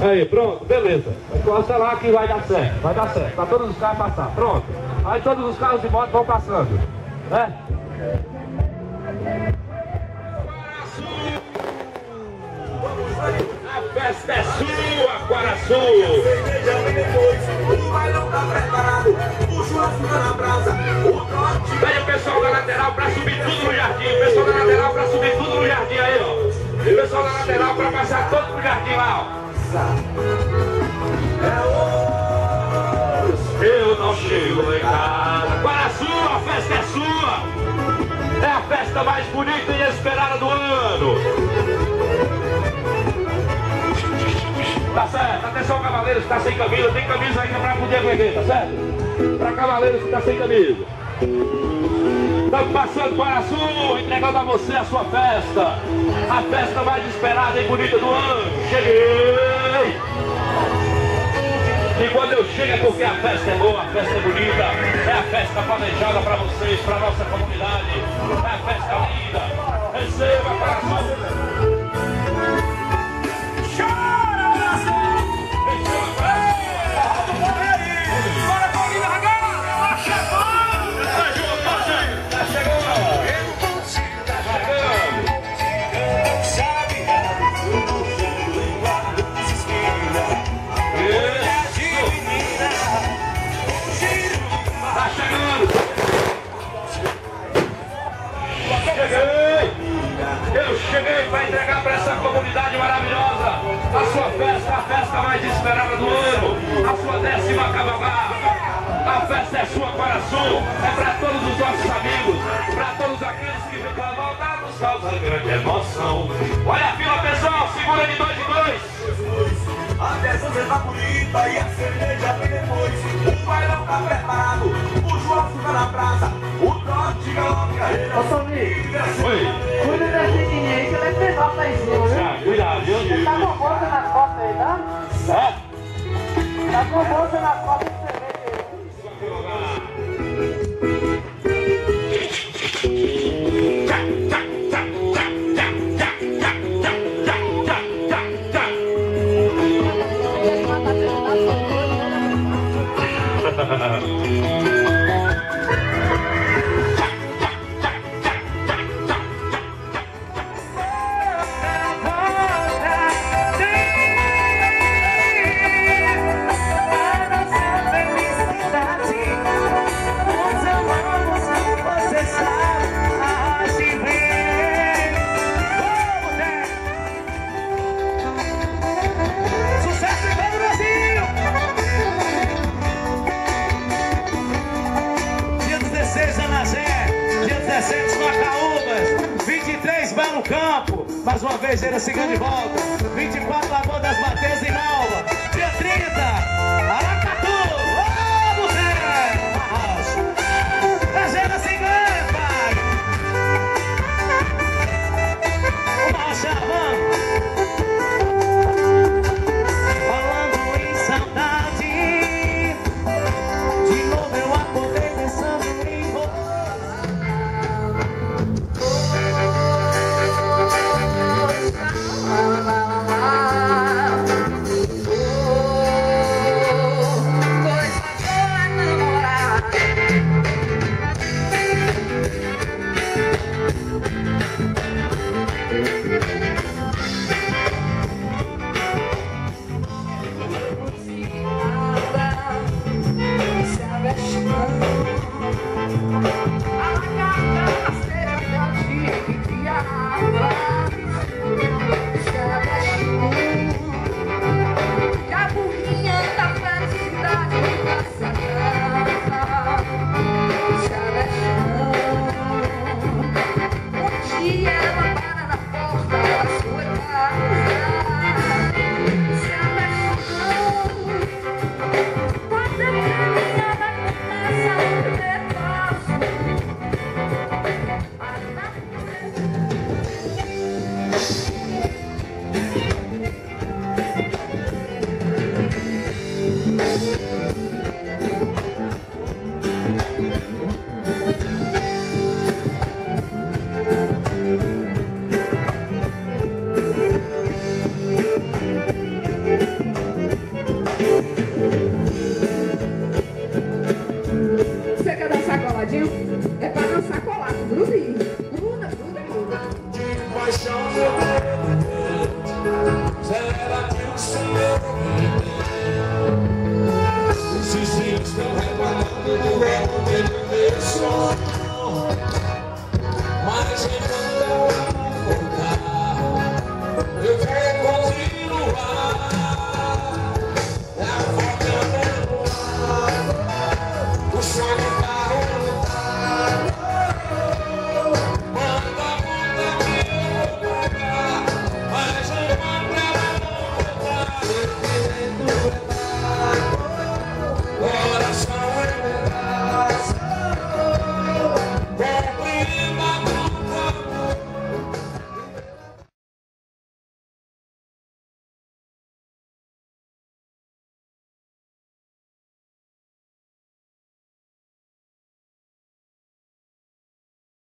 Aí, pronto, beleza. Encosta lá que vai dar certo, vai dar certo. Pra todos os carros passar, pronto. Aí todos os carros de moto vão passando. Né? A festa é sua, Guaraçu! Chego em casa. Guaraçu, a festa é sua. É a festa mais bonita e esperada do ano. Tá certo, atenção cavaleiros que tá sem camisa, tem camisa ainda pra poder vender, tá certo? Pra cavaleiros que tá sem camisa. Estamos passando para a Sul, entregando a você a sua festa. A festa mais esperada e bonita do ano. Cheguei! E quando eu chego é porque a festa é boa, a festa é bonita. É a festa planejada para vocês, para nossa comunidade. É a festa linda. Receba para é sua para sul, é para todos os nossos amigos, para todos aqueles que ficam voltados, causa grande emoção. Olha a fila, pessoal, segura de dois em dois. A festa tá bonita e a cerveja vem depois. O bailão tá preparado, o churrasco tá na praça, o trote galope carreira. Ô Toninho, Oi, cuida desse menino aí que ele é pesado lá em cima, viu? cuidado, viu? Tá com bolsa nas costas aí, tá? É? Tá com bolsa nas costas Ha ha ha ha. 17 Macaúbas, 23 Belo Campo, mais uma vez era Cigano de volta, 24 Lagoa das Mateias em Nova, dia 30 Aracatu, Bruno, Bruna, Bruna, Bruna. Os vizinhos estão